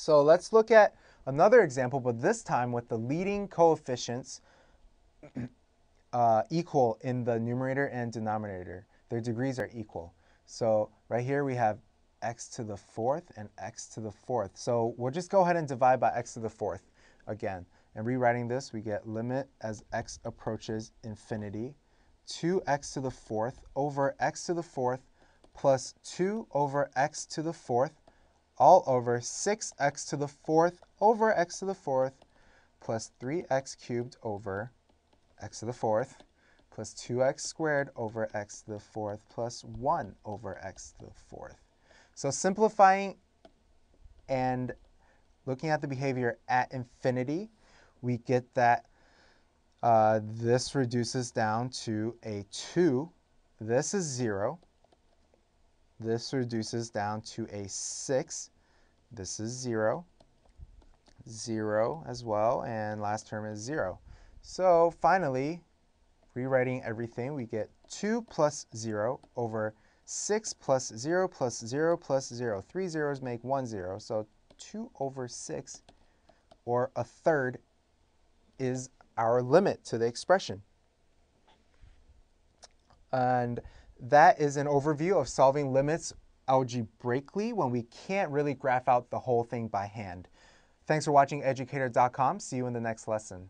So let's look at another example, but this time with the leading coefficients uh, equal in the numerator and denominator. Their degrees are equal. So right here we have x to the fourth and x to the fourth. So we'll just go ahead and divide by x to the fourth again. And rewriting this, we get limit as x approaches infinity, 2x to the fourth over x to the fourth plus 2 over x to the fourth all over 6x to the fourth over x to the fourth plus 3x cubed over x to the fourth plus 2x squared over x to the fourth plus 1 over x to the fourth. So simplifying and looking at the behavior at infinity, we get that uh, this reduces down to a 2. This is 0. This reduces down to a 6. This is 0. 0 as well. And last term is 0. So finally, rewriting everything, we get 2 plus 0 over 6 plus 0 plus 0 plus 0. Three zeros make one zero. So 2 over 6, or a third, is our limit to the expression. And that is an overview of solving limits algebraically when we can't really graph out the whole thing by hand. Thanks for watching educator.com. See you in the next lesson.